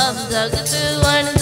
of the one.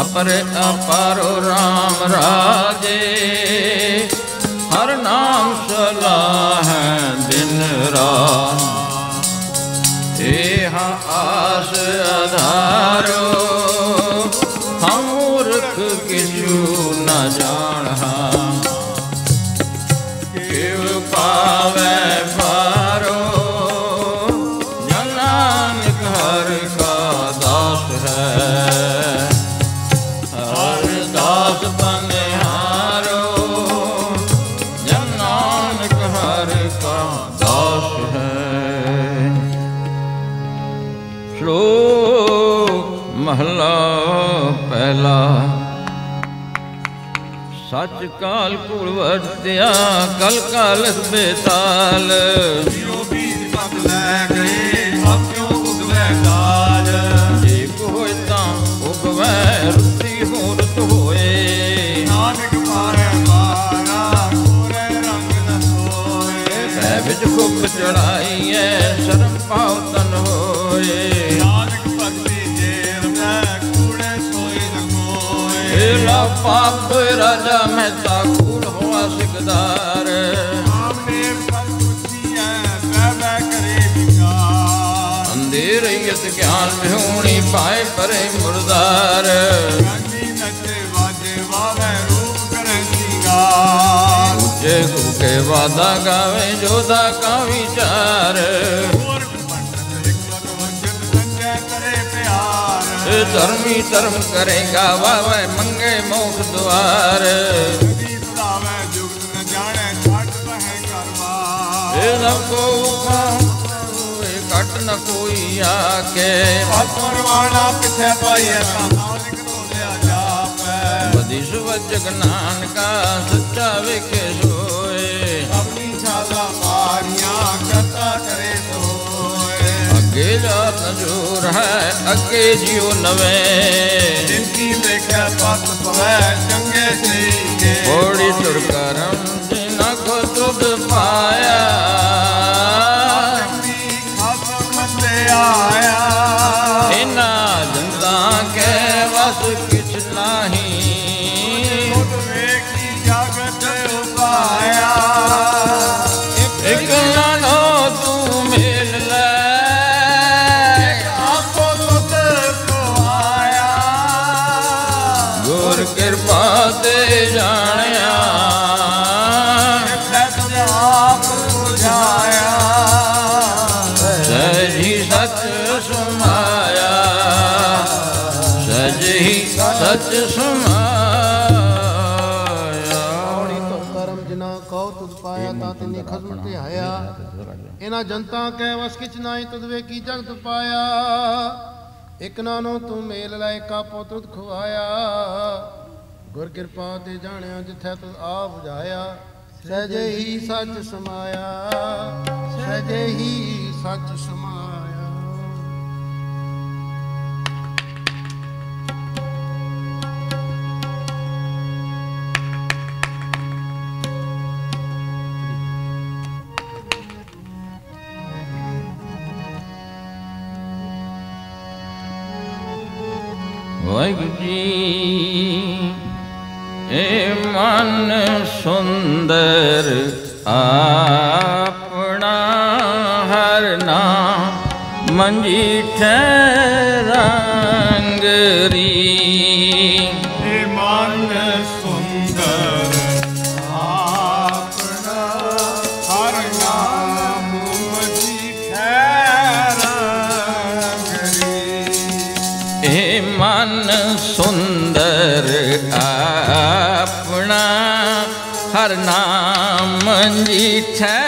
Upper ਅਪਾਰੋ RAM ਰਾਜੇ, ਹਰ ਨਾਮ ਸਲਾਹ ਦਿਨ ਰਾਤ। ਇਹ ਆਸ ਆਧਾਰੋ ਹਮ ਮੂਰਖ ਕਿਛੂ ਨ ਜਾਣਹਾ ਸੱਚ ਕਾਲ ਕੁਲ ਵਰਤਿਆ ਕਲ ਕਾਲ ਬੇਤਾਲ। ਜੋ ਬੀਜ ਪਤ ਲੈ ਗਏ ਸਭ ਕਿਉ ਉਗਵੈ ਕਾਜ ਜੇ ਕੋਈ ਤਾਂ ਉਗਵੈ ਰੁੱਤੀ ਮੂਰਤ ਹੋਏ। ਨਾਨਕ ਪਾਰੈ ਮਾਰਾ ਕੋਰੇ ਰੰਗ ਨ ਸੋਏ। ਪੈ ਵਿੱਚ ਖੁੱਬ ਚੜਾਈਐ ਸ਼ਰਮ ਪਾਉ ਤਨ ਹੋਏ। ਏਲਾ ਪਾਪ ਰਾਜਾ ਮਹਿਤਾ ਕੂੜ ਹੋਆ ਸਿਕਦਾਰ। ਬੈ ਬੈ ਕਰੇ ਗਿਆਨ ਵਿਹੂਣੀ ਪਾਏ ਪਰੇ ਮੁਰਦਾਰ। ਗਾਂਧੀ ਨੱਚੇ ਵਾਜੇ ਵਾਵੇ ਰੂਪ ਕਰੇ ਸਿੰਗਾਰ ਉੱਚੇ ਕੁਕੇ ਵਾਦਾ ਗਾਵੇ ਜੋਦਾ ਕਾ ਵਿਚਾਰ ਧਰਮੀ ਧਰਮ ਕਰੇਗਾ ਵਾਵੇ ਮੰਗੇ ਮੋਖ ਦੁਆਰ। ਕਦੀ ਸੁਣਾਵੇ ਜੁਗਤ ਨ ਜਾਣੈ ਛੱਡ ਪਹਿ ਕਰਵਾ ਇਹ ਸਭ ਕੋ ਇਹ ਘਟ ਨ ਕੋਈ ਆਕੇ ਪਰਵਾਣਾ ਪਿਛੇ ਪਾਈਐ ਤਾਂ ਨਾਨਕ ਰੋਲਿਆ ਜਾਪੈ ਬਦੀ ਸੁਵਜਗ ਨਾਨਕਾ ਸੱਚਾ ਵੇਖੇ ਸੋਏ। ਆਪਣੀ ਛਾਲਾ ਮਾਰੀਆਂ, ਕਰਤਾ ਕਰੇ ਤੋਏ ਅੱਗੇ ਜਾਤ ਜੂਰ ਹੈ ਅੱਗੇ ਜਿਉ ਨਵੇਂ। ਜਿਨਕੀ ਵੇਖਿਆ ਪਤ ਪਵੈ ਚੰਗੇ ਤਰੀਕੇ। ਬੋੜੀ ਤੁਰ ਕਰਮ ਜਿਨਾ ਕੋ ਤੁਧ ਪਾਇਆ। ਤਿਨੇ ਖਸਮ ਤੇ ਆਇਆ ਇਹਨਾਂ ਜਨਤਾ ਕੈ ਵਸ ਕਿਛ ਨਾਹੀ ਤੁਧ ਵੇ ਕੀ ਜਗਤ ਪਾਇਆ। ਇਕ ਨਾਨੋ ਤੂੰ ਮੇਲ ਲੈ ਕਾ ਪੁੱਤ ਖਵਾਇਆ ਗੁਰ ਕਿਰਪਾ ਤੇ ਜਾਣਿਆ ਜਿਥੈ ਤੂੰ ਆ 부ਝਾਇਆ ਸਹਜੇ ਹੀ ਸੱਚ ਸਮਾਇਆ। ਸਹਜੇ ਹੀ ਸੱਚ ਸਮਾਇਆ। ਵਾਹਿਗੁਰੂ ਜੀ ਏ ਮਨ ਸੁੰਦਰ ਆਪਣਾ ਹਰ ਨਾਮ ਮੰਜੀ ਰੰਗਰੀ ਏ ਹਰ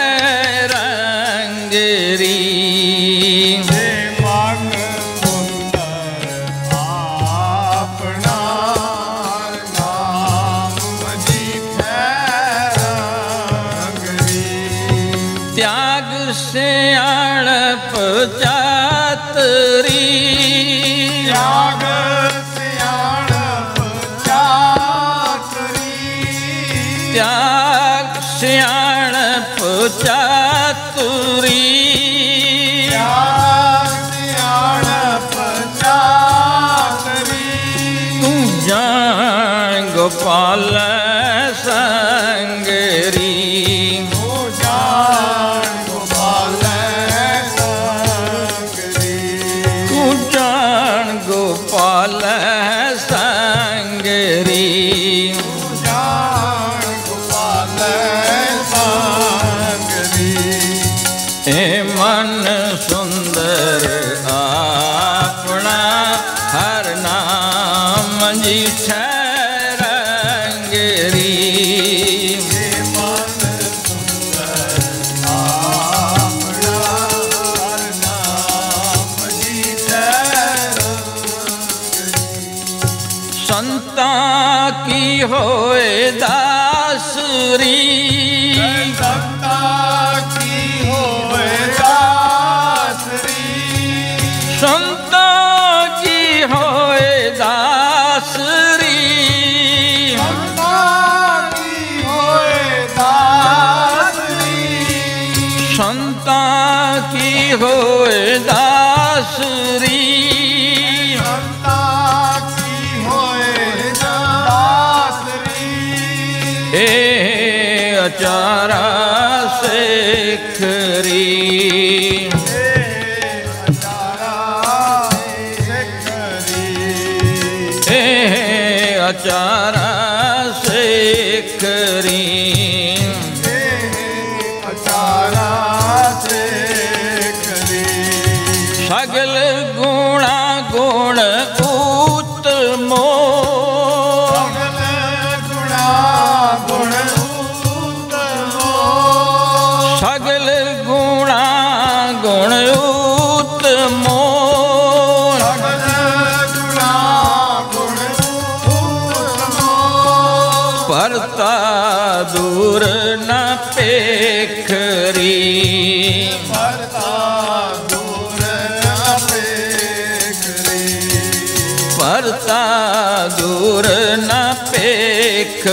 પૂર ના પેખરી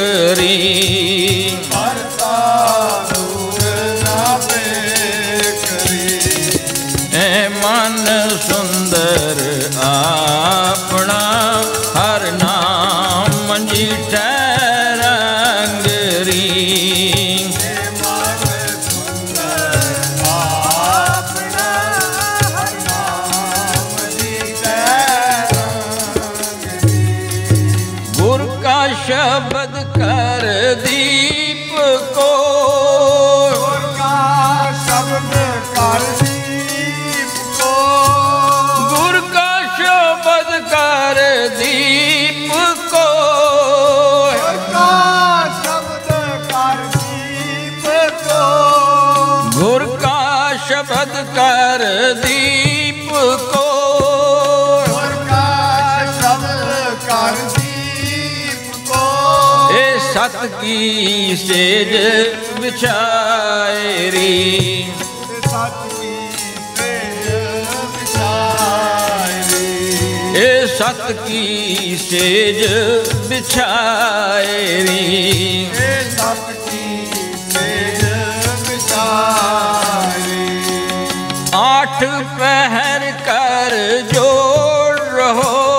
ਸ਼ਬਦ ਕਰਦੀ। ਸੇਜ ਵਿਛਾਏ ਸਤ ਕੀ ਸੇਜ ਵਿਛਾਏ ਸਤ ਕੀ ਸੇਜ ਵਿਛਾਏ ਆਠ ਪਹਿਰ ਕਰ ਜੋੜ ਰਹੋ।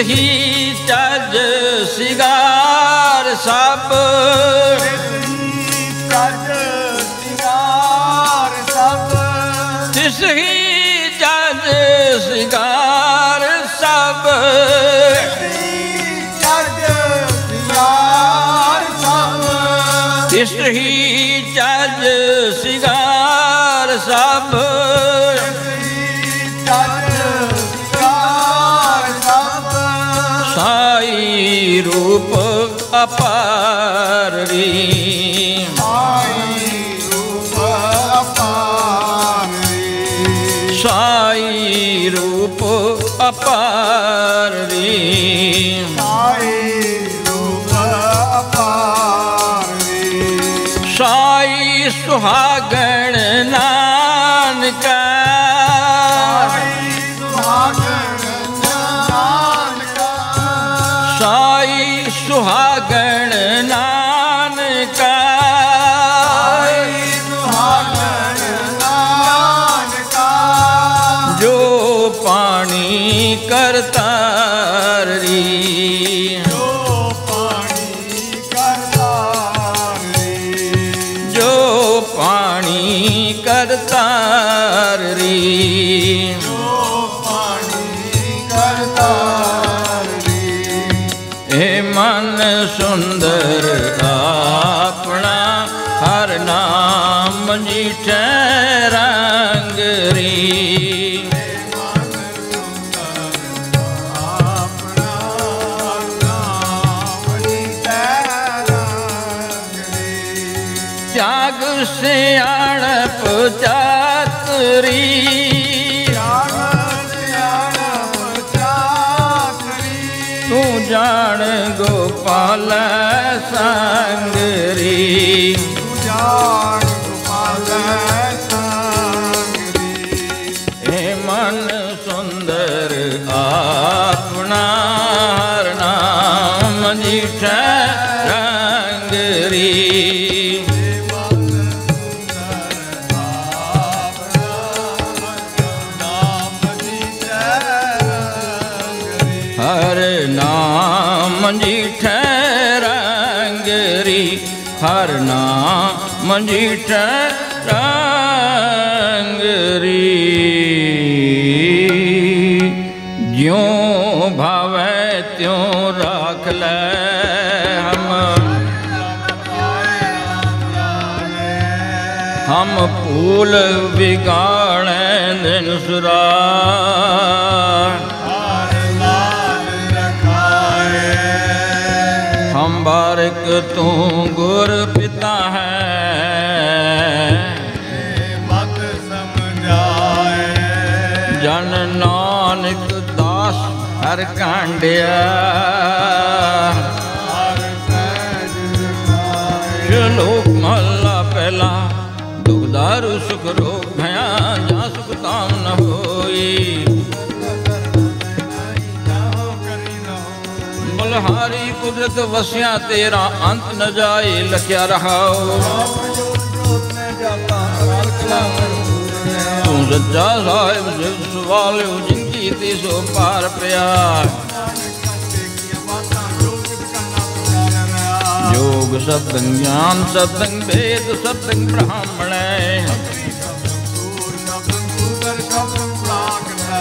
ਹੀ ਚੱਜ ਸਿਗਾਰ ਸਭ ਅਪਾਰ ਰੀ ਆਈ ਰੂਪ ਅਪਾਰੀ ਸਾਈ ਰੂਪ ਅਪਾਰ ਰੀ ਆਈ ਰੂਪ ਅਪਾਰੀ ਸਾਈ ਸੁਹਾਗਣ ਗੋਪਾਲ ਸੰਗਰੀ ਹਮ ਭੂਲ ਵਿਗਾੜੈ ਦਿਨ ਸੁਰਾ ਹਮ ਬਾਰਕ ਤੂੰ ਗੁਰ ਪਿਤਾ ਹੈ। ਜਨ ਨਾਨਕ ਦਾਸ ਹਰ ਕਾਂਡਿਆ। ਹੋਈ ਬਲਹਾਰੀ ਕੁਦਰਤ ਵਸਿਆ ਤੇਰਾ ਅੰਤ ਨ ਜਾਏ, ਲਖਿਆ ਰਹਾਓ। ਤੂੰ ਸੱਚਾ ਸਾਹਿਬ ਸਿਵ ਸਵਾਲਿਓ ਜਿਨ ਕੀਤੀ ਸੋ ਪਾਰ ਪਿਆ। ਯੋਗ ਸਤੰ ਗਿਆਨ ਸਤੰ ਵੇਦ ਸਤੰਗ ਬ੍ਰਾਹਮਣ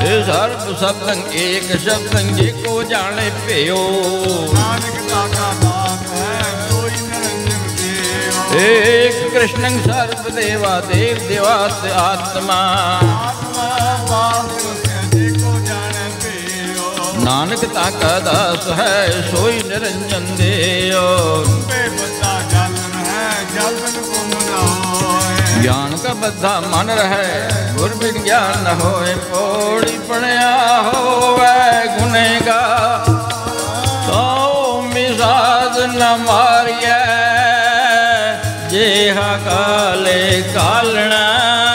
ਇਹ ਸਰਬ ਸਤੰ ਏਕ ਸ਼ਬਦੰ ਜੇ ਕੋ ਜਾਣੇ ਭਿਓ। ਏਕ ਕ੍ਰਿਸ਼ਨੰ ਸਰਬ ਦੇਵਾ ਦੇਵ ਦੇਵਾਸ ਆਤਮਾ। ਨਾਨਕ ਤਾਕਾ ਦਾਸ ਹੈ ਸੋਈ ਨਿਰੰਜਨ ਦੇਓ। ਗਿਆਨ ਕਾ ਬੱਧਾ ਮਨ ਰਹੈ ਗੁਰ ਬਿਨ ਗਿਆਨ ਨ ਹੋਏ ਪੋੜੀ ਪਣਿਆ ਹੋਵੇ ਗੁਨੇਗਾ ਸੋ ਮਿਜ਼ਾਜ ਨ ਮਾਰੀਐ ਜੇਹਾ ਕਾਲੇ ਕਾਲਣਾ।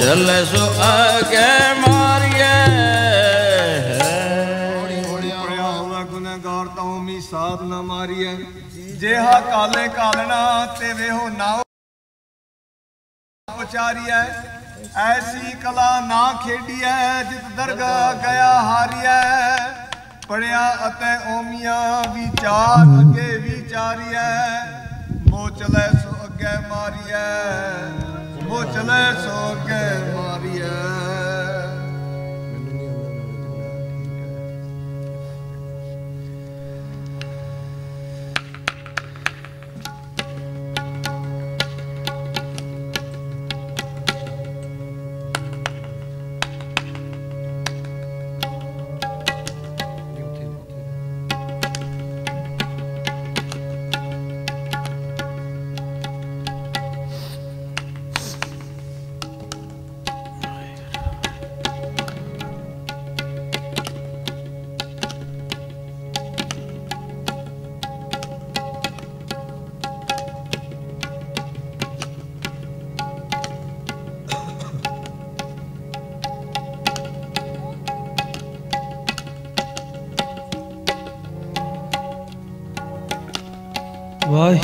ਚੱਲੇ ਸੋ ਅਗੇ ਮਾਰੀਐ ਪੜਿਆ ਹੋਇਆ ਗੁਨਹਗਾਰ ਤਾਂ ਮੀ ਸਾਧ ਨਾ ਮਾਰੀਐ ਜਿਹਾ ਕਾਲੇ ਕਾਲਣਾ ਤੇ ਵੇਹੋ ਨਾ ਉਚਾਰੀਐ ਐਸੀ ਕਲਾ ਨਾ ਖੇਡੀਐ ਜਿਤ ਦਰਗਾ ਗਿਆ ਹਾਰੀਐ ਪੜਿਆ ਅਤੇ ਓਮੀਆਂ ਵਿਚਾਰ ਅੱਗੇ ਵਿਚਾਰੀਐ ਮੋ ਚਲੇ ਸੋ ਅੱਗੇ ਮਾਰੀਐ ਮੋ ਚਲੇ ਸੋ ਅੱਗੇ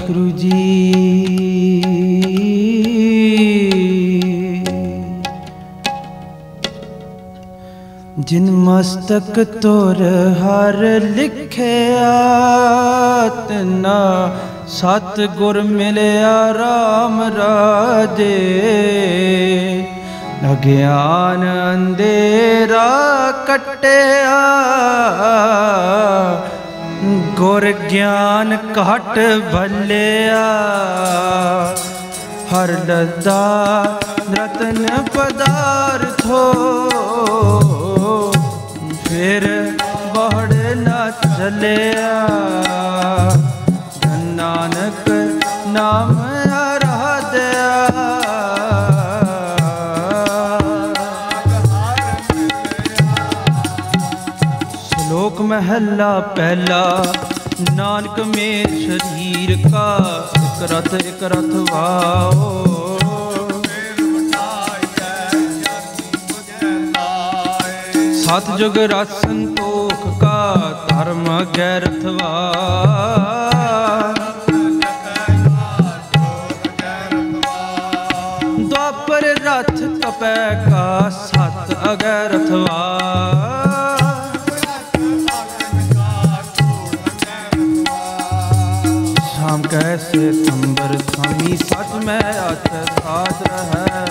ਵਾਹਿਗੁਰੂ ਜੀ। ਜਿਨ ਮਸਤਕ ਤੋਰ ਹਰ ਲਿਖਿਆ, ਤਨਾ ਸਤ ਗੁਰ ਮਿਲਿਆ RAM ਰਾਜੇ। ਅਗਿਆਨ ਅੰਧੇਰਾ ਕਟਿਆ ਗੁਰ ਗਿਆਨ ਘਟ ਭੱਲਿਆ। ਹਰ ਲੱਦਾ ਰਤਨ ਪਦਾਰਥੋ ਫਿਰ ਬਹੜ ਨਾ ਚਲਿਆ। ਨਾਨਕ ਨਾਮ ਮਹੱਲਾ ਪਹਿਲਾ। ਨਾਨਕ ਮੇ ਸ਼ਰੀਰ ਕਾ, ਇਕ ਰਥ ਇਕ ਰਥ ਵਾਓ। ਸਤ ਜੁਗ ਰਸ ਸੰਤੋਖ ਕਾ, ਧਰਮ ਗੈਰਥਵਾ ਦੁਆਪਰ ਰਥ ਤਪੈ ਕਾ, ਸਤ ਅਗਰਥਵਾ ਸ਼ਾਮ ਕੈਸੇ ਸੰਬਰ ਸਾਮੀ ਸਚ ਮੈਂ ਅਤ ਸਾਧ ਹੈ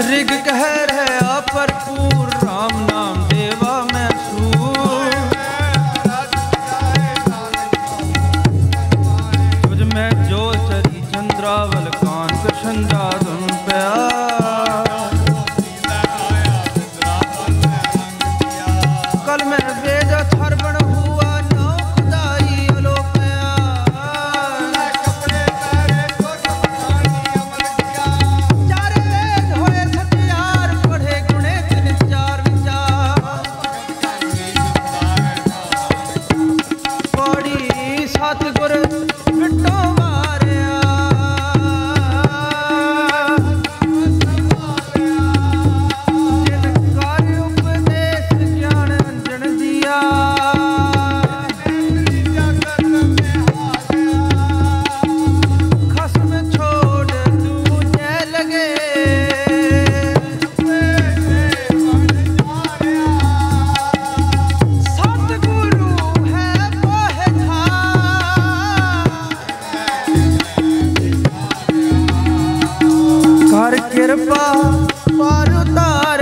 ਰਿਗ ਕਹਿ ਰਿਹਾ ਭਰਪੂਰ ਕਿਰਪਾ ਪਰ ਉਤਾਰਿਆ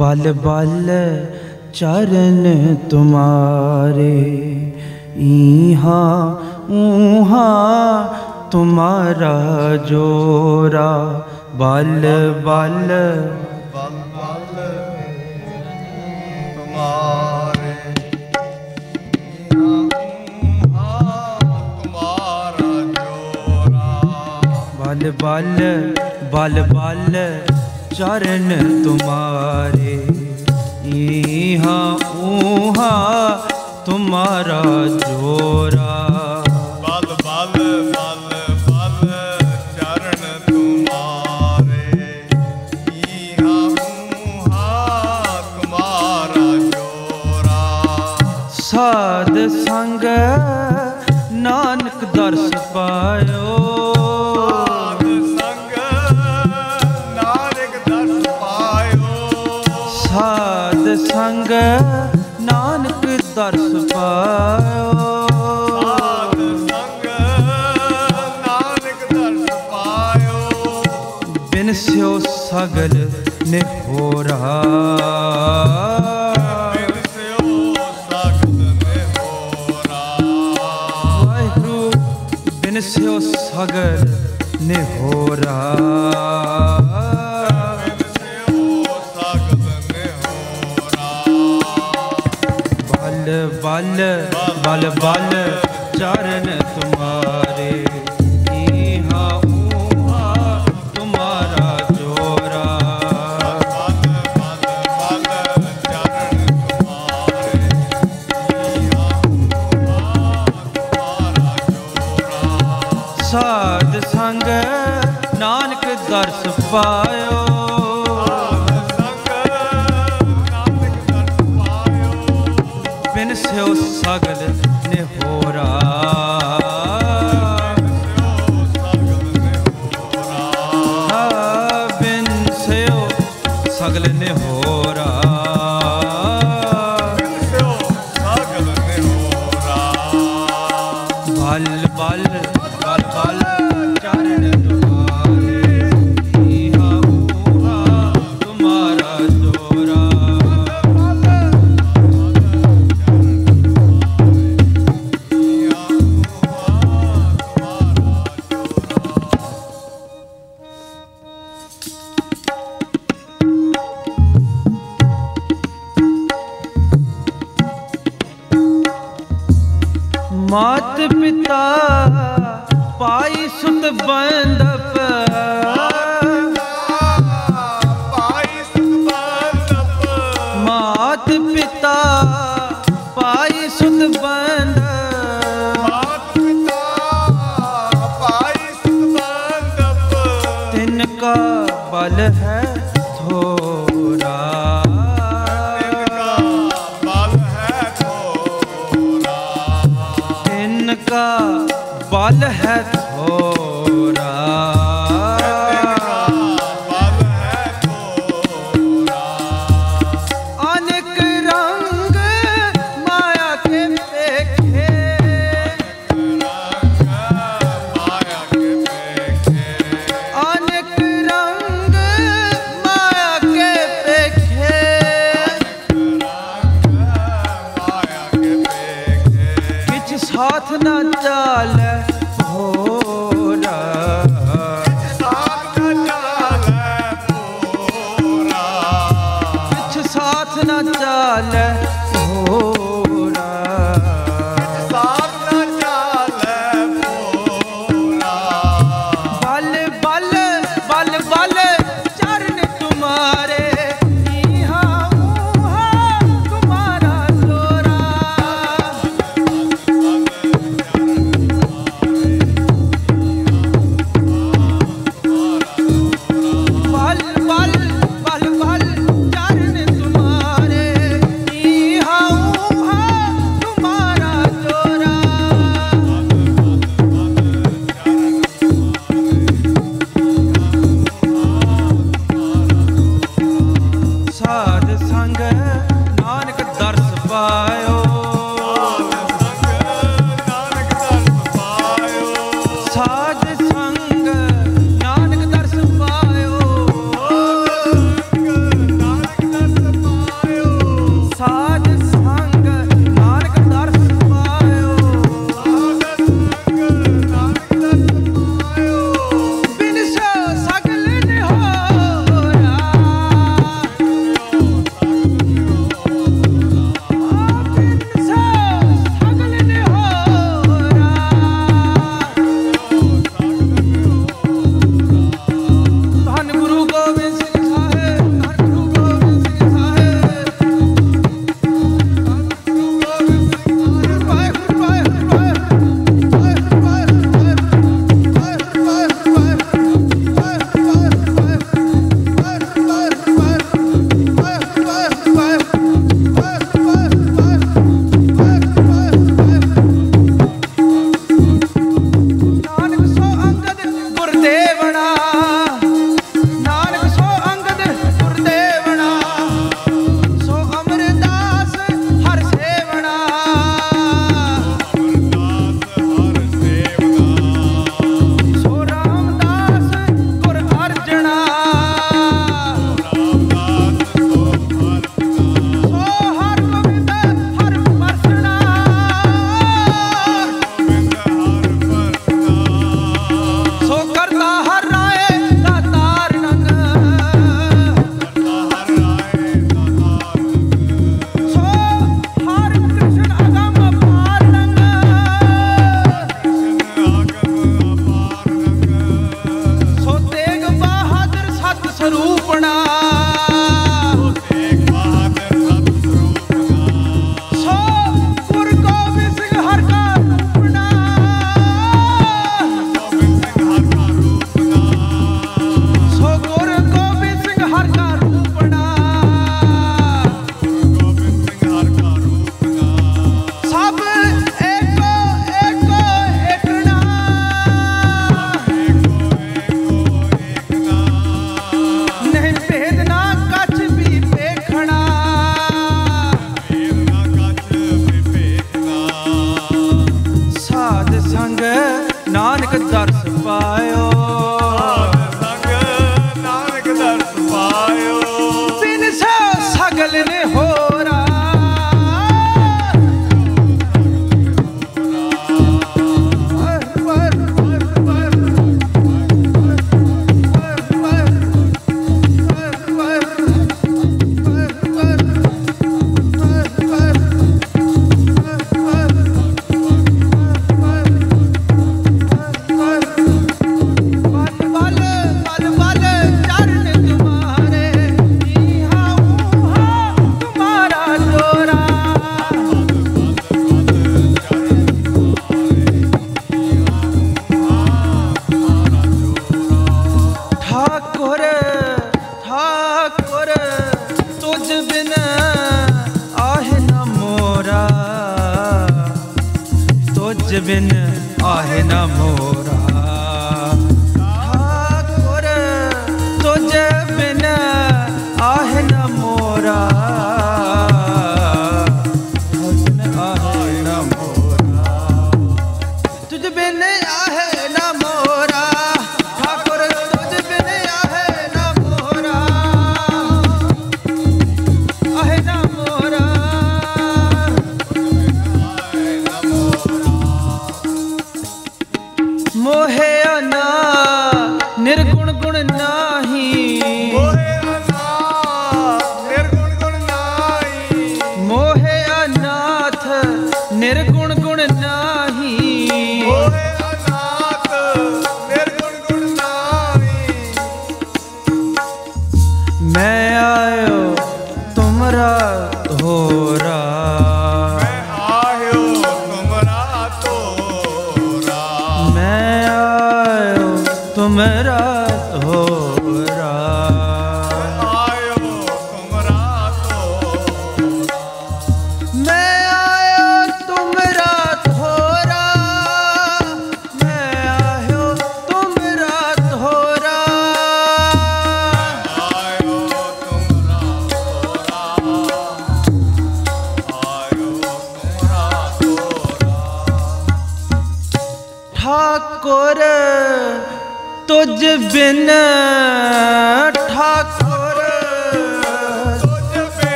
बल बल चरण तुम्हारे ईहा ऊहा तुम्हारा जोरा बल बल बल बल बल बल चरण तुम्हारे यहाँ ऊहा तुम्हारा जोरा ਕਰ ਸਪਾਇਓ ਸਾਧ ਸੰਗ ਨਾਨਕ ਦਰ ਸਪਾਇਓ ਬਿਨ ਸਿਓ ਸਗਲ ਨੇ ਹੋ ਰਹਾ ਬਿਨ ਸਿਓ ਸਗਰ ਨੇ ਹੋ ਰਹਾ ਬਲ ਬਲ ਚਰਨ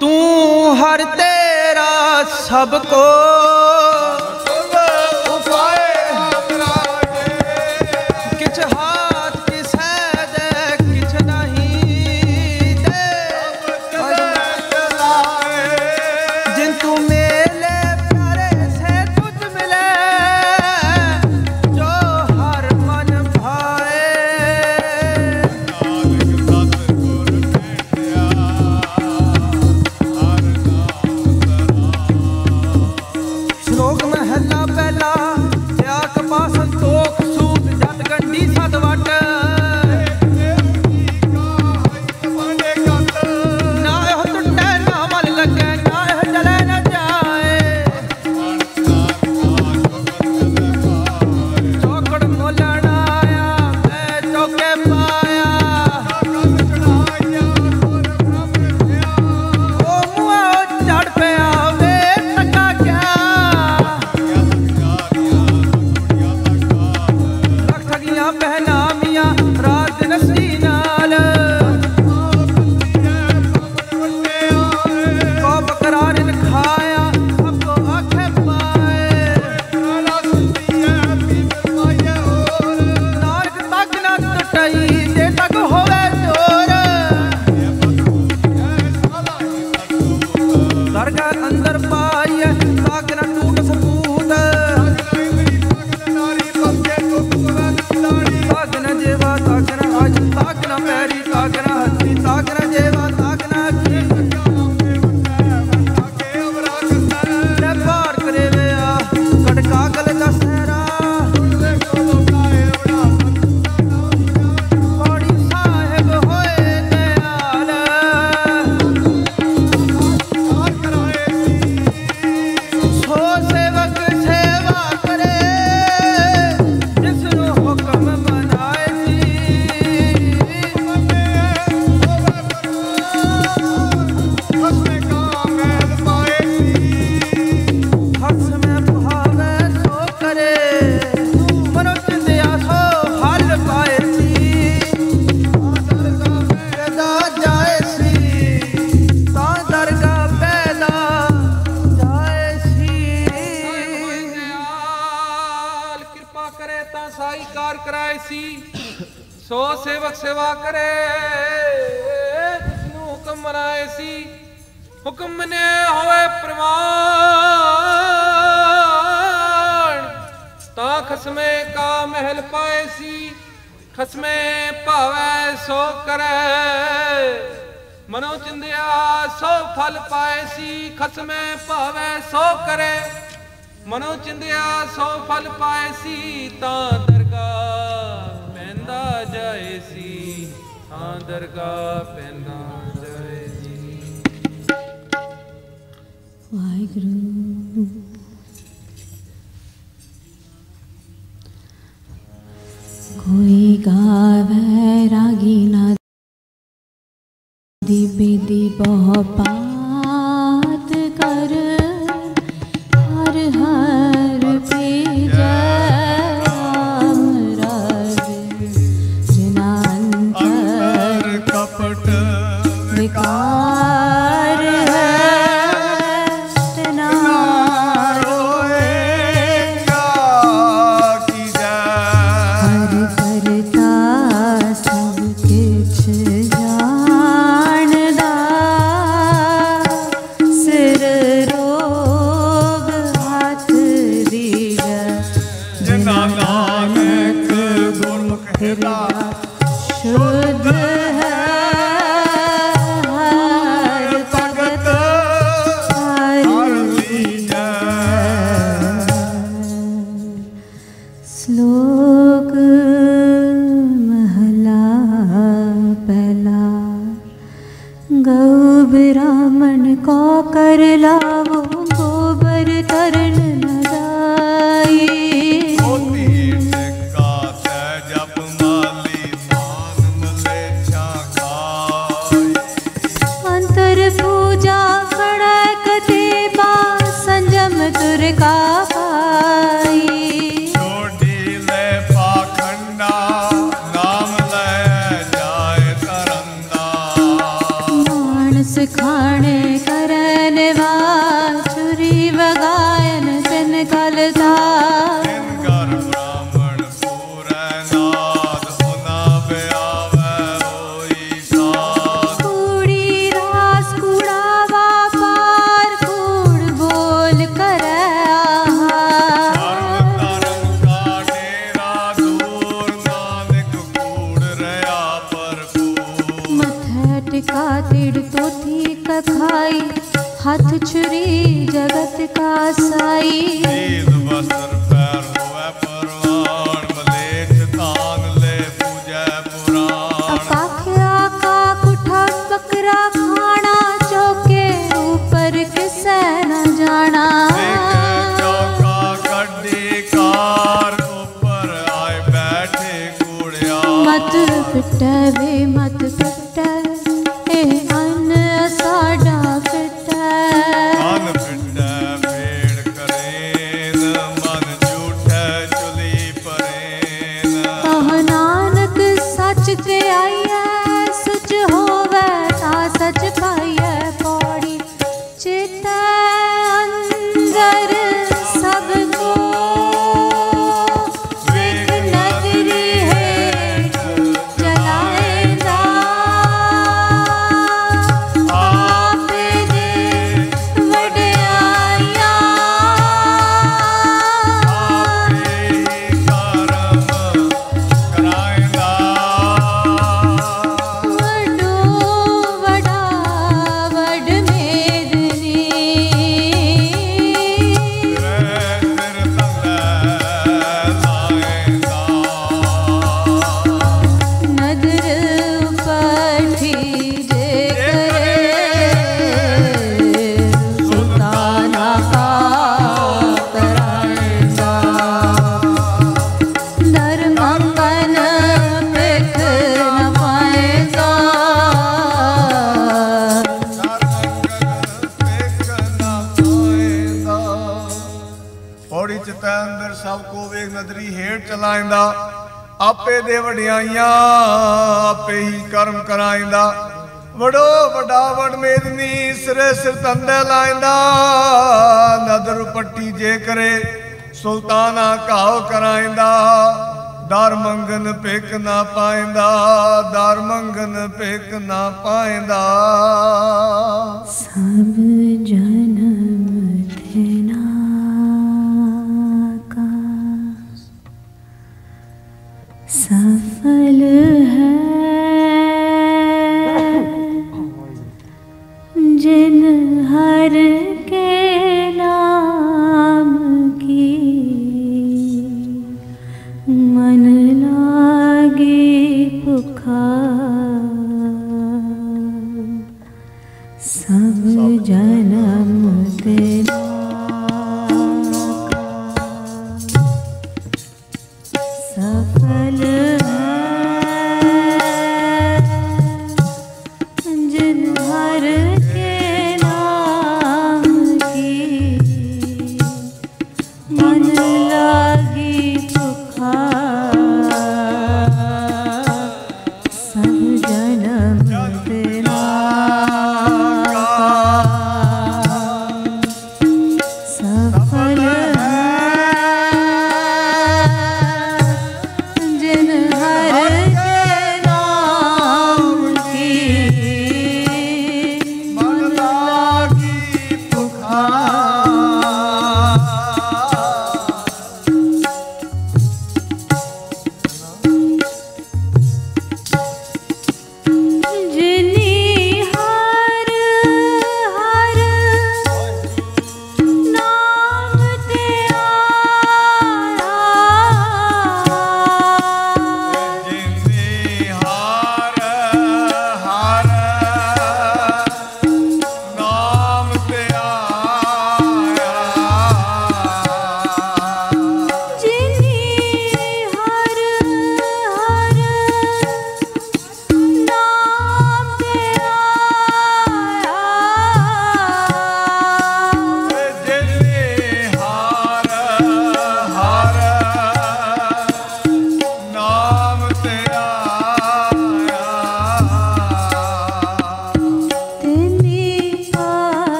ਤੂੰ ਹਰ ਤੇਰਾ ਸਭ ਕੋ ਪਾਇਂਦਾ। सब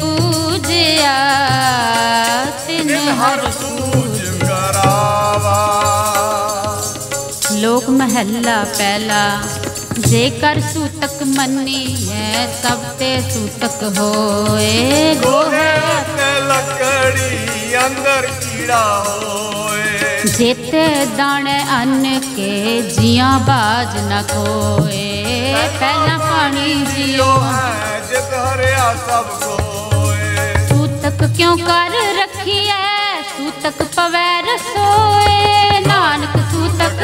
पूजया तिन हर लोक महला पहला जेकर सूतक मनी है सब ते सूतक होए। लकड़ी अंदर कीड़ा होए। ਜਿਤ ਦਾਣੇ ਅੰਨ ਕੇ ਜੀਆਂ ਬਾਜ ਨ ਕੋਏ ਪਹਿਲਾ ਪਾਣੀ ਜਿਉ ਹੈ ਜਿਤ ਹਰਿਆ ਸਭ ਕੋਏ ਤੂੰ ਤੱਕ ਕਿਉਂ ਕਰ ਰੱਖੀਐ? ਤੂੰ ਤੱਕ ਪਵੈ ਰਸੋਏ। ਨਾਨਕ ਤੂੰ ਤੱਕ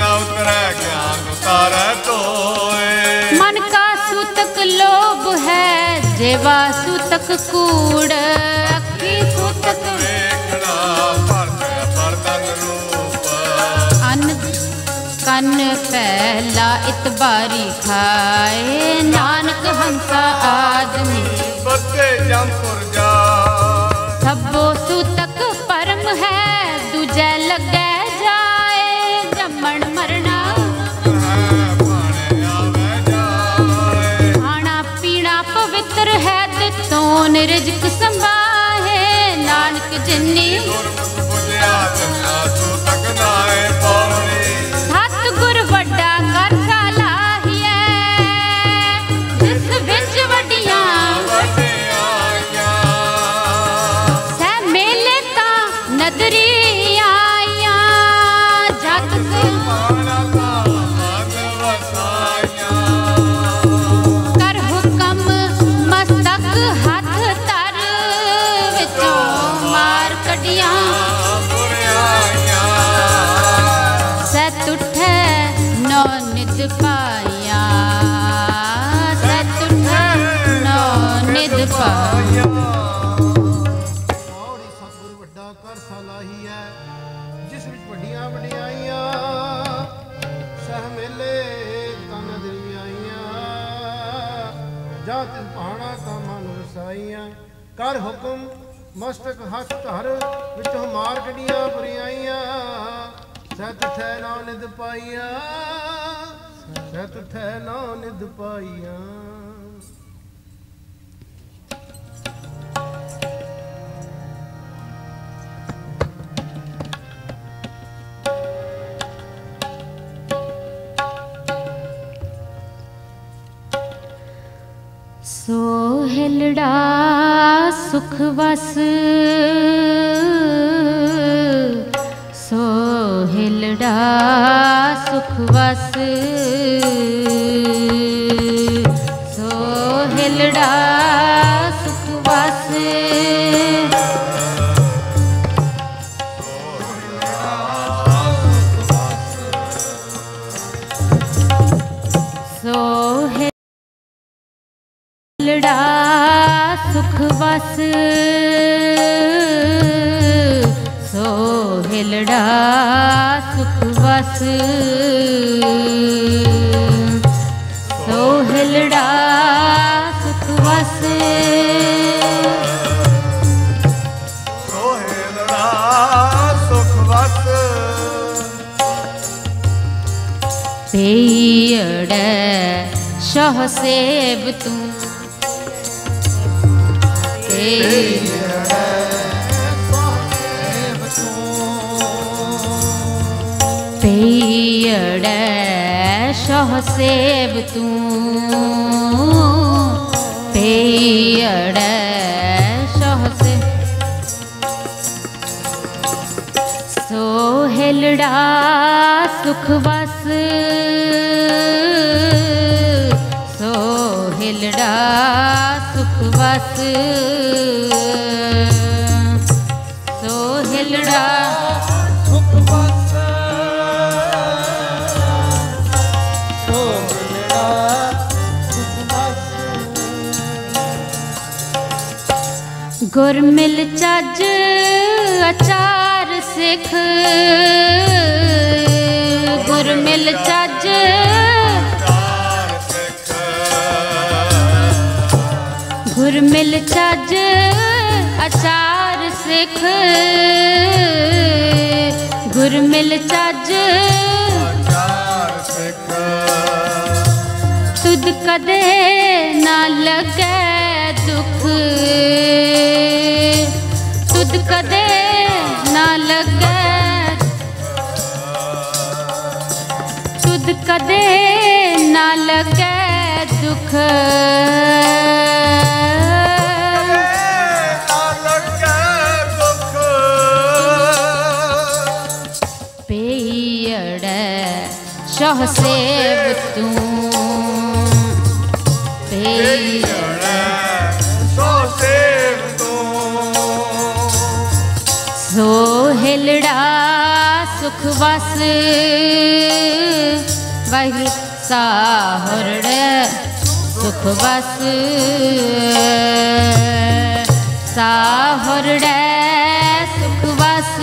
ਨਾ ਉਤਰੈ ਗਿਆਨ ਉਤਾਰੈ ਤੋਏ ਮਨ ਕਾ ਸੂਤਕ ਲੋਭ ਹੈ ਜੇਵਾ ਸੂਤਕ ਕੂੜ। ਅੱਖੀ ਸੂਤਕ ਤਨ ਪਹਿਲਾ ਇਤਬਾਰੀ ਖਾਏ। ਨਾਨਕ ਹੰਸਾ ਆਦਮੀ। ਬੱਤੇ ਜੰਪੁਰ ਜਾ ਸਭੋ ਸੁਤਕ ਪਰਮ ਹੈ ਦੂਜੈ ਲੱਗੈ ਜਾਏ। ਜੰਮਣ ਮਰਨਾ। ਖਾਣਾ ਪੀਣਾ ਪਵਿੱਤਰ ਹੈ ਤੇ ਤੋਂ ਨਿਰਜਕ ਸੰਭਾਹੇ। ਨਾਨਕ ਜਿਨੀ ਗੁਰਮੁਖ ਸੁਤਕ ਨਾਏ। ਕਰ ਹੁਕਮ, ਮਸਤਕ ਹੱਥ ਧਰ, ਵਿੱਚੋਂ ਮਾਰ ਕੱਢੀਆਂ ਬੁਰੀਆਈਆਂ। ਸਤ ਥੈ ਨਾ ਨਿਦ ਪਾਈਆਂ ਸਤ ਥੈ ਨਾ ਨਿਦ ਪਾਈਆਂ। ਸੋ ਹਿਲੜਾ ਸੁਖ ਵਸ। ਸੋ ਹਿਲੜਾ ਸੁਖ ਵਸ। ਸੋ ਸੋ ਹਿਲੜਾ ਸੁਖ ਵਸ ਸੋ ਹਿਲੜਾ ਸੁਖ ਵਸ ਸੋਹਿਲੜਾ ਸੁਖ ਵਸ ਪੀੜੈ ਸ਼ਹ ਸੇਵ ਤੂੰ ਪੀੜੈ ਪੀੜੈ ਸ਼ਹ ਸੇਵ ਤੂੰ ਪੀੜੈ ਸ਼ਹ ਸੇ ਸੋ ਹਿਲੜਾ ਗੁਰਮਿਲ ਚੱਜ ਅਚਾਰ ਸਿੱਖ। ਗੁਰਮਿਲ ਚੱਜ ਗੁਰਮਿਲ ਚੱਜ ਅਚਾਰ ਸਿੱਖ। ਗੁਰਮਿਲ ਚੱਜ ਚਾਰ ਸਿੱਖ ਤੁਧ ਕਦੇ ਨਾ ਲੱਗੈ। ਦੁੱਖ। ਤੁਧ ਕਦੇ ਨਾ ਲੱਗੈ। ਤੁਧ ਕਦੇ ਨਾ ਲੱਗੈ ਦੁੱਖ। ਪਈੜੈ ਸ਼ਹ ਸੇਵ ਤੂੰ। ਸੁਖ ਵਸ। ਵਾਹਿਗੁਰੂ ਸਾਹਰੜੈ ਸੁਖ ਵਸ। ਸਾਹਰੜੈ ਸੁਖ ਵਸ।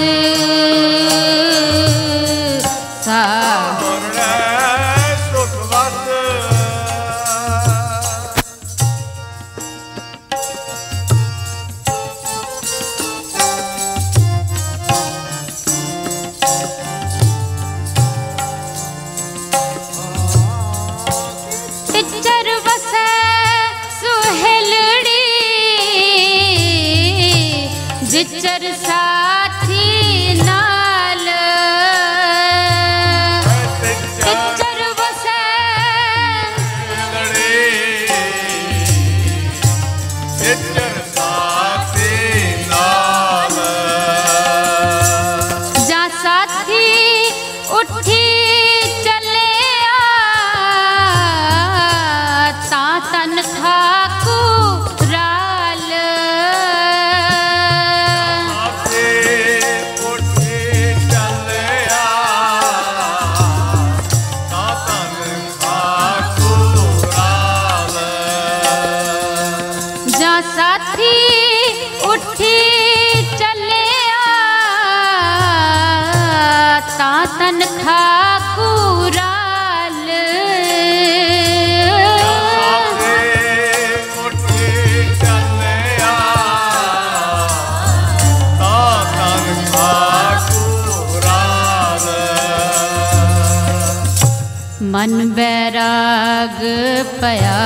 ਮਨ ਬੈਰਾਗ ਪਿਆ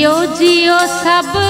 ਜਿਉ ਜਿਉ ਸਭ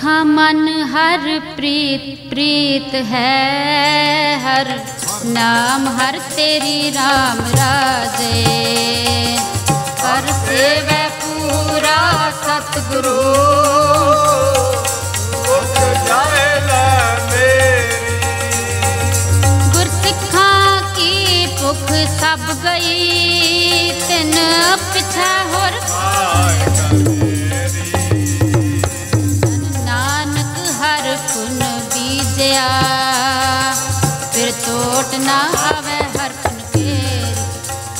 ਗੁਰਸਿੱਖਾਂ ਮਨ ਹਰ ਪ੍ਰੀਤ ਪ੍ਰੀਤ ਹੈ ਹਰ। ਨਾਮ ਹਰ ਤੇਰੀ RAM ਰਾਜੇ। ਹਰ ਸੇਵੈ ਪੂਰਾ ਸਤਿਗੁਰੂ। ਸਭ ਗਈ। ਨਾ ਆਵੇ ਹਰ ਪੁਨ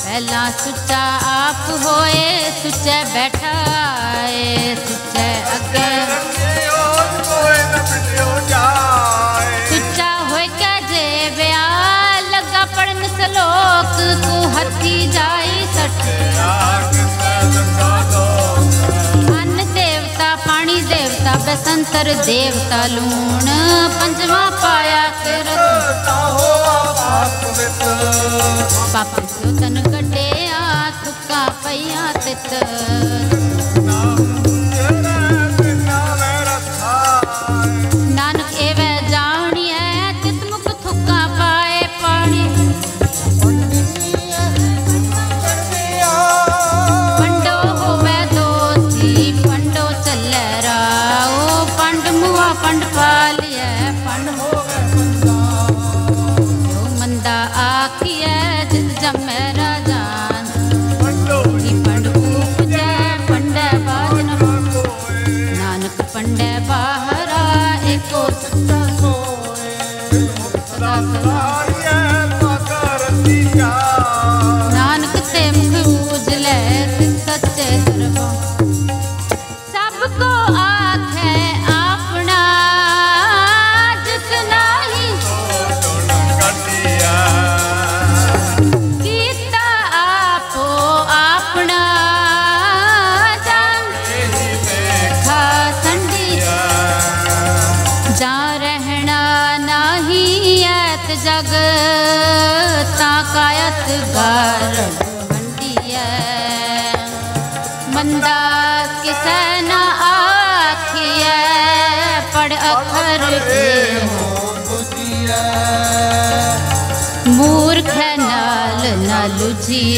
ਪਹਿਲਾ ਸੁੱਚਾ ਆਪ ਹੋਏ, ਸੁੱਚੇ ਬੈਠਾਏ ਸੁੱਚੇ ਅੱਗੇ ਓਜ ਕੋਈ ਨਾ ਮਿਲਿਓ ਜਾਏ ਸੁੱਚਾ ਹੋਇ ਕੈ ਜੇ ਵਿਆਹ ਲੱਗਾ ਪੜਨ ਸਲੋਕ, ਤੂੰ ਹੱਥੀ ਜਾਈ ਸੱਟ ਆਗ ਦੇਵਤਾ ਪਾਣੀ, ਦੇਵਤਾ ਬਸੰਤਰ, ਦੇਵਤਾ ਲੂਣ, ਪੰਜਵਾਂ ਪਾਇਆ ਕਿਰਤ ਤਾਹੋ ਆਪਾਸ ਵਿੱਚ ਪਾਪ ਸੋ ਤਨ ਕੱਢਿਆ ਤੁਕਾ ਪਈਆਂ ਤਿਤ।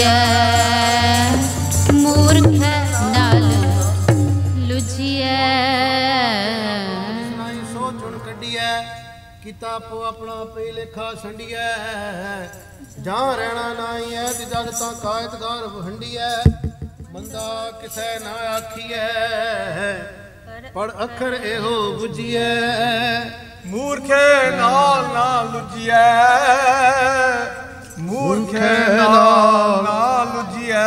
ਲੁਝੀਐ ਮੂਰਖ ਨਾਲ ਲੁਝੀਐ। ਨਾਈ ਸੋ ਚੁਣ ਕੱਢੀਐ। ਕੀਤਾ ਆਪੋ ਆਪਣਾ ਪਈ ਲੇਖਾ ਸੰਡੀਐ ਜਾਂ ਰਹਿਣਾ ਨਾਈ ਐ ਤੇ ਜਗ ਤਾਂ ਕਾਇਤ ਗਾਰ ਵਹੰਡੀਐ ਕਿਸੈ ਨਾ ਆਖੀਐ, ਪਰ ਅੱਖਰ ਇਹੋ 부ਜੀਐ ਮੂਰਖੇ ਨਾਲ ਨਾ ਲੁਜੀਐ ਮੂਰਖੇ ਨਾਲ ਲੁਜੀਐ।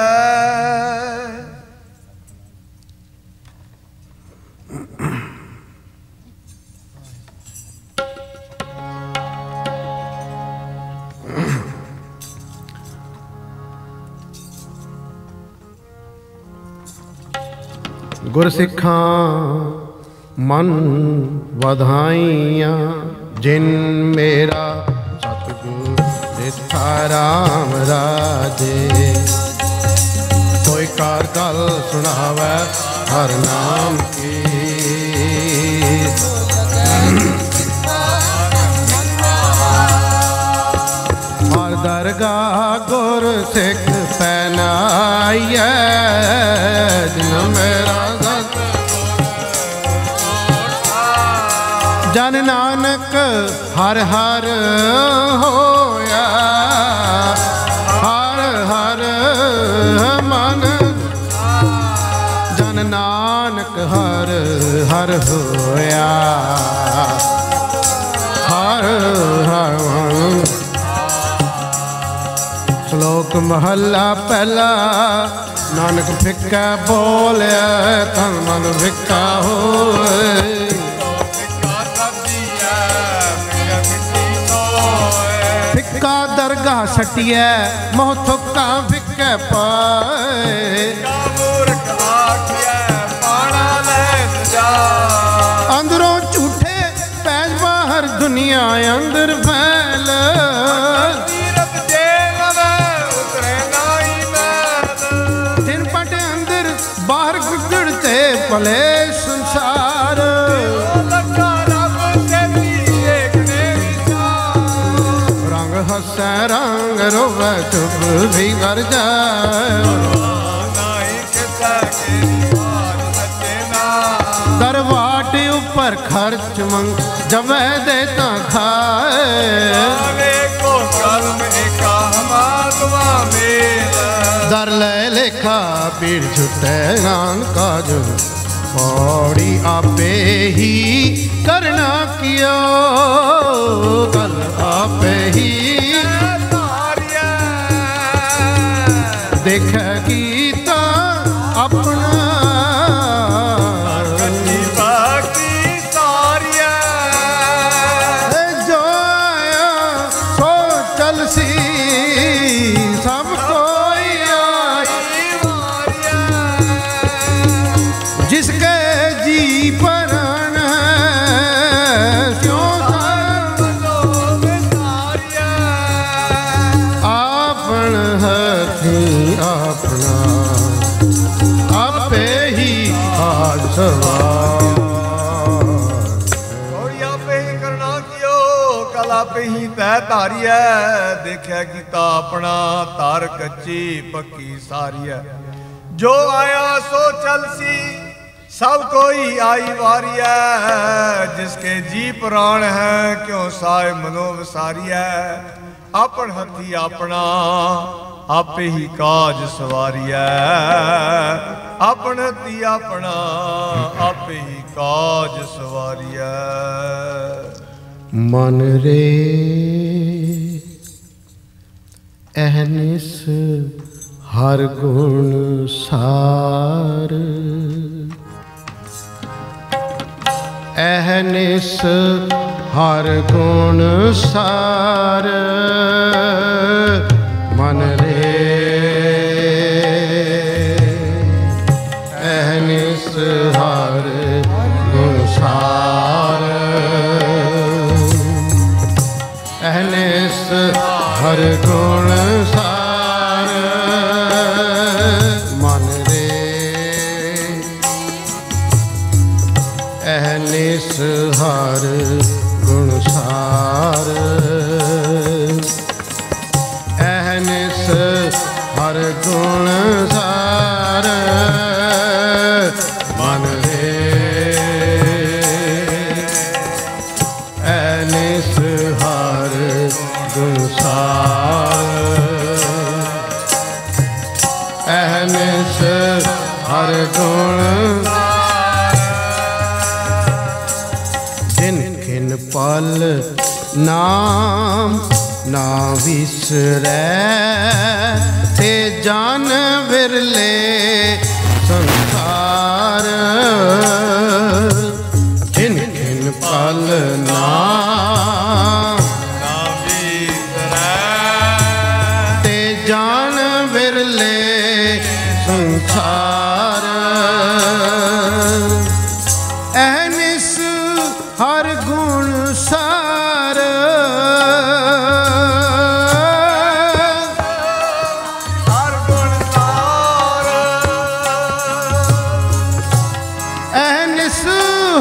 ਗੁਰਸਿੱਖਾਂ ਮਨ ਵਧਾਈਆਂ ਜਿਨ ਮੇਰਾ ਸਤਿਗੁਰ ਰਾਮ ਰਾਜੇ। ਕੋਈ ਕਾਰ ਕਲ ਸੁਣਾਵੇ, ਹਰ ਨਾਮ ਕੀ। ਹਰ ਦਰਗਾਹ ਗੁਰ ਸਿੱਖ ਪੈਨਾਈਐ ਜਿਨ ਮੇਰਾ ਜਨ ਨਾਨਕ ਹਰ ਹਰ ਹੋ ਹਰ ਹਰ ਮਨ। ਜਨ ਨਾਨਕ ਹਰ ਹਰ ਹੋਇਆ। ਹਰ ਹਰ ਮਨ ਸ਼ਲੋਕ ਮਹੱਲਾ ਪਹਿਲਾ, ਨਾਨਕ ਫਿੱਕਾ ਬੋਲਿਆ ਤਨ ਮਨ ਫਿੱਕਾ ਹੋਏ। ਦਰਗਾਹ ਸਟਿਐ ਮੋਹ ਥੁੱਕਾ ਫਿੱਕੇ ਪਾਏ। ਮੂਰਖ ਆਖਿਆ ਪਾਣਾ ਲੈ ਸਜਾ ਅੰਦਰੋਂ ਝੂਠੇ ਪੈਜ ਬਾਹਰ ਦੁਨੀਆ ਅੰਦਰ ਫੈਲ। ਤੀਰਤ ਰੰਗ ਹਸੈ ਰੰਗ ਰੋਵੇ ਵੀ ਕਰ ਜਾਏ। ਨਾਈ ਦਰਵਾਟ ਉੱਪਰ ਖਰਚ ਮੰਗ ਜਮੈ ਦੇ ਤਾਂ ਖਾਏ। ਆਵੇ ਕੋ ਕਰਮ ਏਕਾ ਹਮਾਤਵਾ ਮੇਲ ਦਰ ਲੈ ਲੇਖਾ ਪੀੜ ਛੁਟੈ ਨਾਨ ਕਾਜ। ਪੌੜੀ ਆਪੇ ਹੀ ਕਰਨਾ ਕਿਓ ਕਲ ਆਪੇ ਹੀ देखा ਹੀ ਧਾਰੀਐ, ਦੇਖਿਆ ਕੀਤਾ ਆਪਣਾ ਧਾਰ ਕੱਚੀ ਪੱਕੀ ਸਾਰੀਐ। ਜੋ ਆਇਆ ਸੋ ਚਲਸੀ ਸਭ ਕੋਈ ਆਈ ਵਾਰੀਐ। ਜਿਸਕੇ ਜੀ ਪ੍ਰਾਣ ਹੈ, ਕਿਉ ਸਾਇ ਮਨੋ ਵਿਸਾਰੀਐ। ਆਪਣ ਹੱਥੀ ਆਪਣਾ, ਆਪੇ ਹੀ ਕਾਜ ਸਵਾਰੀਐ। ਆਪਣ ਹੱਥੀ ਆਪਣਾ, ਆਪੇ ਹੀ ਕਾਜ ਸਵਾਰੀਐ। ਮਨ ਰੇ ਅਹਨਿਸ ਹਰ ਗੁਣ ਸਾਰ। ਅਹਨਿਸ ਹਰ ਗੁਣ ਸਾਰ। ਮਨ ਰੇ ਅਹਨਿਸ ਹਰ ਗੁਣ ਸਾਰ। ਹਰ ਨਾਮ ਨਾ ਵਿਸਰੈ। ਤੇ ਜਨ ਵਿਰਲੇ ਸੰਸਾਰ। ਜਿਨ ਖਿਨ ਪਲ ਨਾਮ ਐਨਿਸ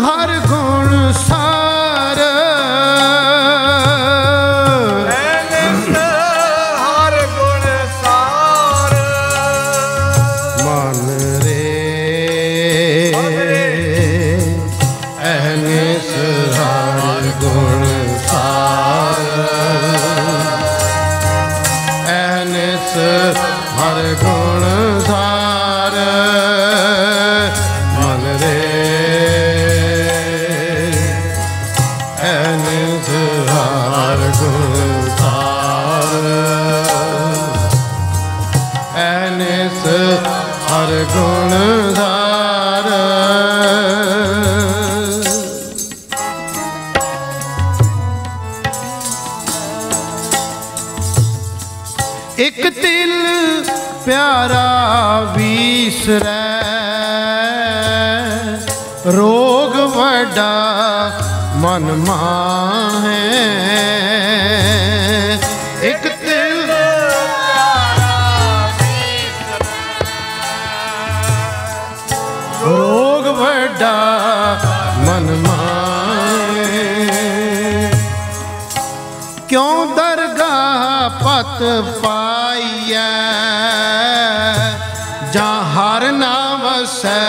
ਹਰ ਗੁਣ ਸਾ ਕਰਮਾ ਇੱਕ ਦਿਲ ਰੋਗ ਵੱਡਾ ਮਨ ਮਾਏ। ਕਿਉਂ ਦਰਗਾਹ ਪਤ ਪਾਈਐ? ਜਾਂ ਹਰ ਨਾਮ ਸੈ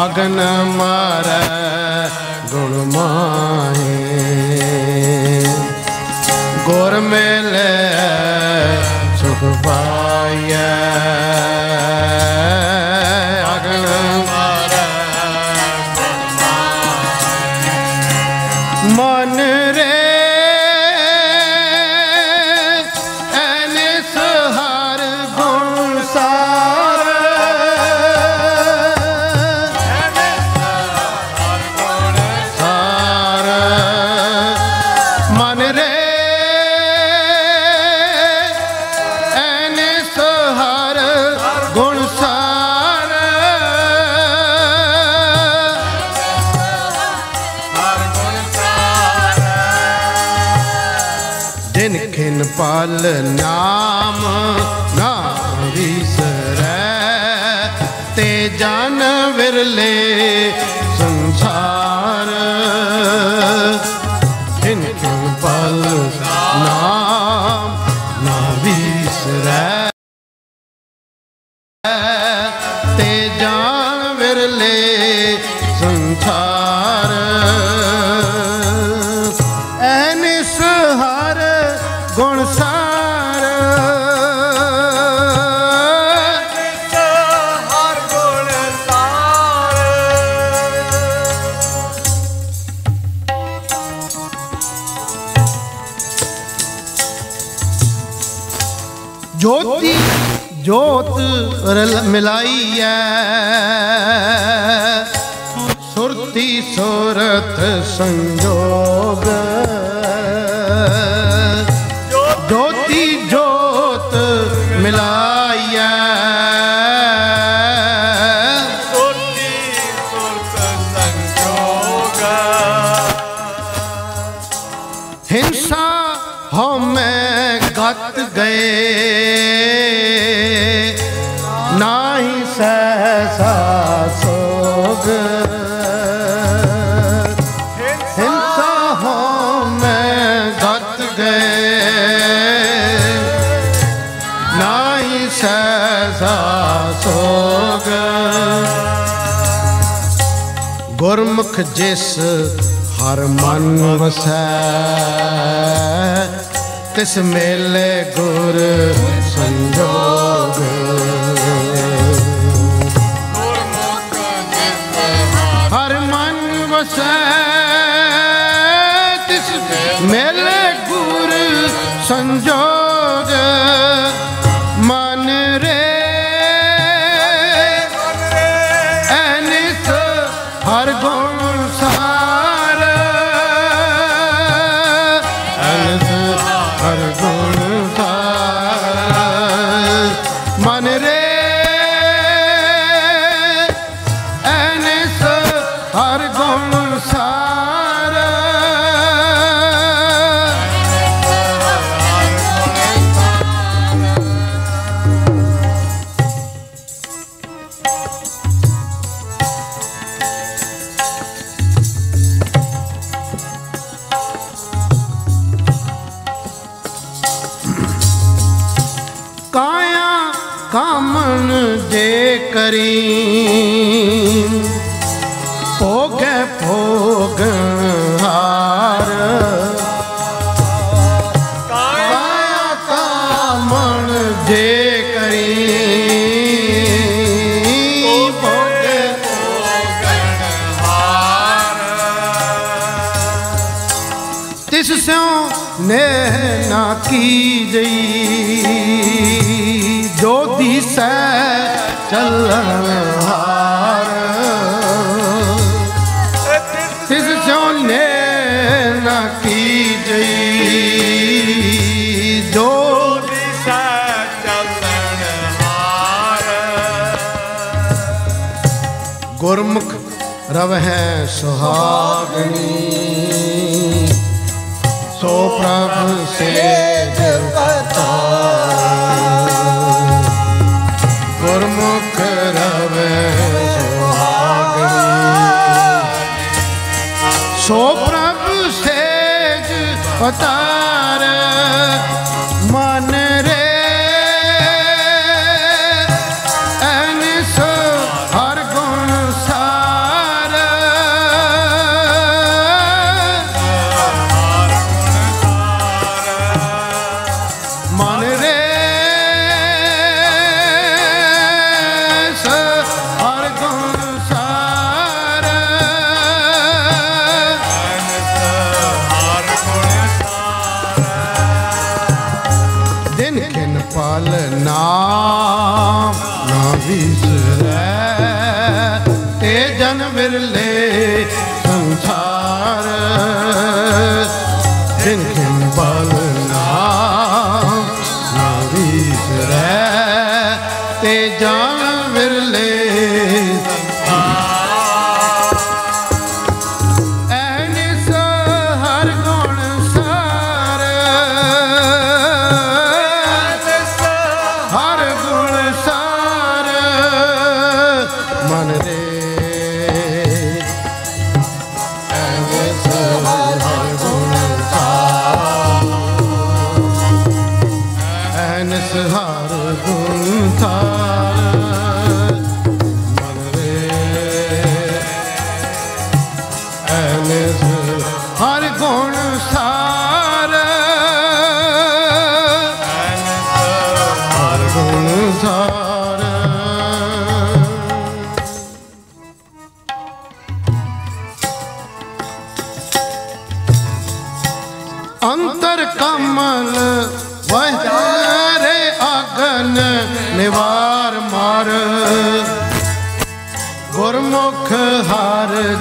அகன மாற And now. ਮਿਲਾਈ ਮਿਲਾਈਐ। ਸੁਰਤੀ ਸੁਰਤ ਸੰਜੋਗ। ਗੁਰਮੁਖ ਜਿਸ ਹਰ ਮਨ ਵਸੈ, ਤਿਸ ਮੇਲੇ ਗੁਰ ਸੰਜੋਗ। ਹਰ ਮਨ ਵਸੈ, ਤਿਸ ਮੇਲੇ ਗੁਰ ਸੰਜੋਗ। ਚੱਲਣ ਹਾਰ ਤਿਸ ਚੋਨੇ ਨਾ ਗੁਰਮੁਖ ਰਵਹਿ ਸੁਹਾਗਣੀ। ਸੋ ਪ੍ਰਭ ਸੇ Sou pra você de otário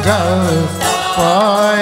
go.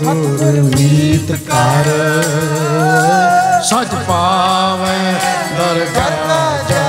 ਹੱਥ ਗੁਰਮੀਤ ਕਰ। ਸੱਚ ਪਾਵੇ ਦਰਗਾਹ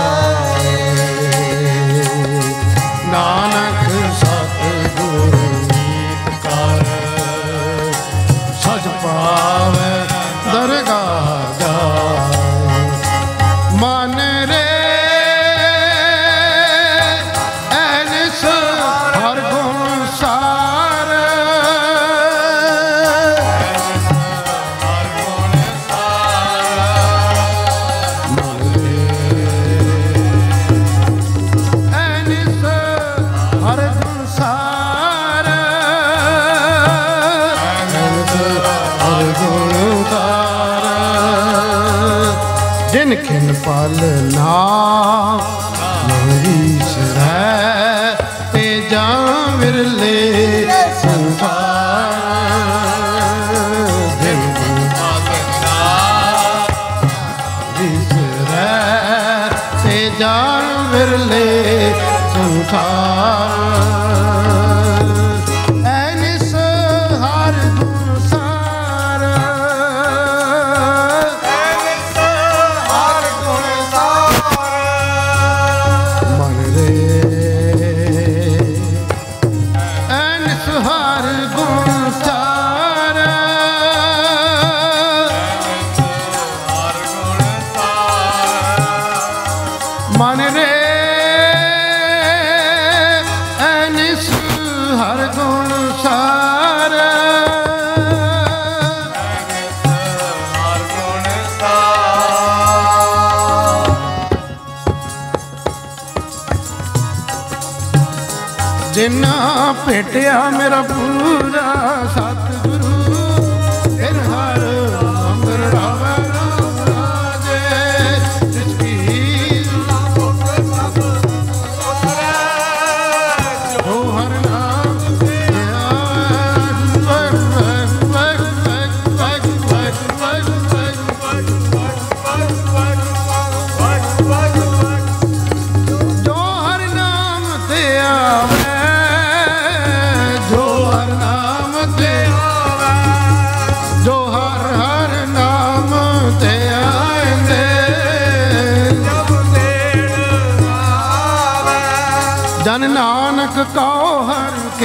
ਰਿਹਾ ਮੇਰਾ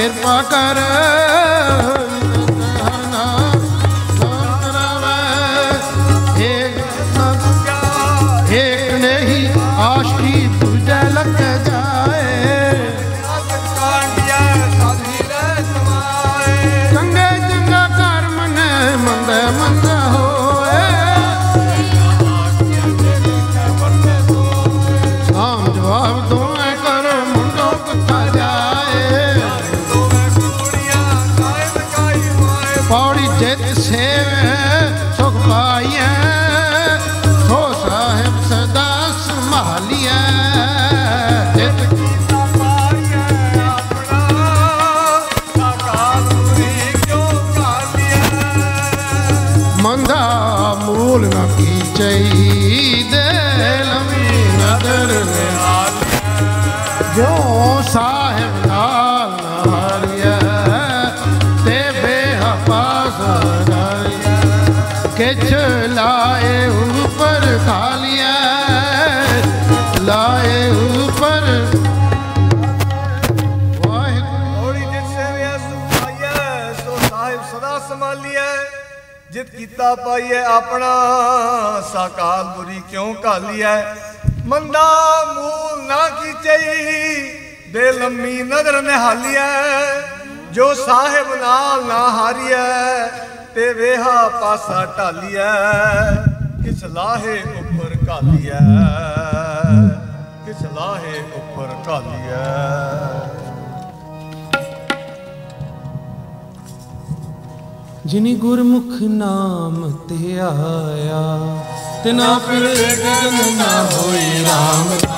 ਕਿਰਪਾ ਕਰ ਪਾਈਏ ਆਪਣਾ ਸਾਕਾਰ ਬੁਰੀ ਕਿਉਂ ਕਾਲੀ ਕਾਲੀਐ ਮੰਦਾ ਮੂਲ ਨਾ ਕੀਚਈ ਦੇ ਲੰਮੀ ਨਦਰ ਨਿਹਾਲੀਐ। ਜੋ ਸਾਹਿਬ ਨਾਲ ਨਾ ਹਾਰੀ ਹਾਰੀਐ, ਤੇ ਵੇਹਾ ਪਾਸਾ ਢਾਲੀਐ। ਕਿਸ ਲਾਹੇ ਉੱਪਰ ਕਾਲੀ ਕਾਲੀਐ ਕਿਸ ਲਾਹੇ ਉੱਪਰ ਕਾਲੀਐ ਜਿਨੀ ਗੁਰਮੁਖ ਨਾਮ ਤੇ ਆਇਆ ਤਿਨਾ ਫਿਰ ਜਗਨ ਨਾ ਹੋਈ RAM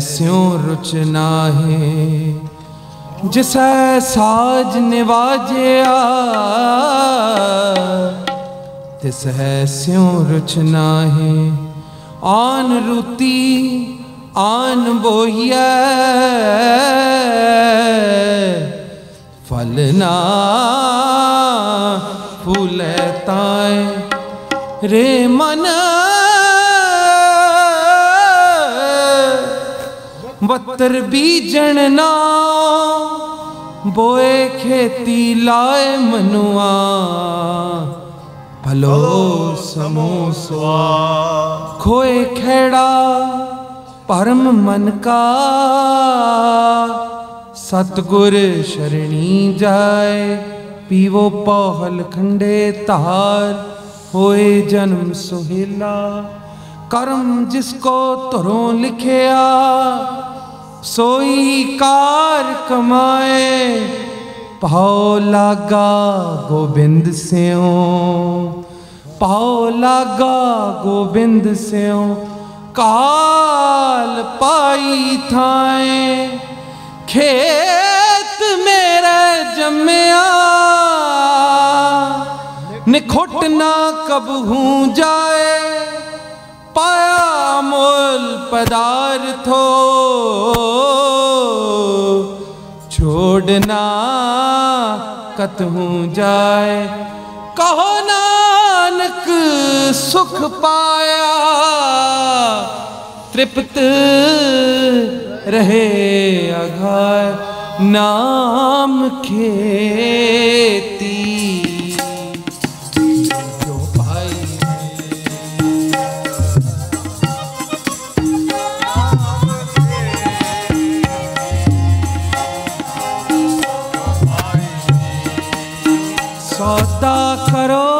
ਤਿਸੈ ਸਿਉ ਰੁਚ ਨਾਹੀ ਜਿਸੈ ਸਾਜ ਨਿਵਾਜਿਆ ਤਿਸੈ ਸਿਉ ਰੁਚ ਨਾਹੀ ਆਨ ਰੂਤੀ, ਆਨ ਬੋਈਐ ਫਲ ਨਾ ਫੂਲੇ ਤਾਏ। ਰੇ ਮਨ ਬੱਤਰ ਬੀਜਣ ਨਾ। ਬੋਏ ਖੇਤੀ ਲਾਏ ਮਨੁਆ। ਭਲੋ ਸਮੋ ਸਵਾ ਖੋਏ ਖੇੜਾ ਪਰਮ ਮਨ ਕਾ। ਸਤਗੁਰ ਸ਼ਰਣੀ ਜਾਏ ਪੀਵੋ ਪਹਲ ਖੰਡੇ ਧਾਰ। ਹੋਏ ਜਨਮ ਸੁਹੇਲਾ ਕਰਮ ਜਿਸ ਕੋ ਧਰੋਂ ਲਿਖਿਆ। ਸੋਈ ਕਾਰ ਕਮਾਏ ਪਾਉ ਲਾਗਾ ਗੋਬਿੰਦ ਸਿਉ ਪਾਉ ਲਾਗਾ ਗੋਬਿੰਦ ਸਿਉ ਕਾਲ ਪਾਈ ਥਾਏ ਖੇਤ ਮੇਰੇ ਜੰਮਿਆ ਨਿਖੁੱਟ ਨਾ ਕਬਹੂ ਜਾਏ ਪਾਇਆ ਮੋਲ ਪਦਾਰਥੋ ਛੋੜਨਾ ਕਤਹੂ ਜਾਏ। ਕਹੋ ਨਾਨਕ ਸੁਖ ਪਾਇਆ। ਤ੍ਰਿਪਤ ਰਹੇ ਅਘਾਇ ਨਾਮ ਖੇਤੀ। ਸੌਦਾ ਕਰੋ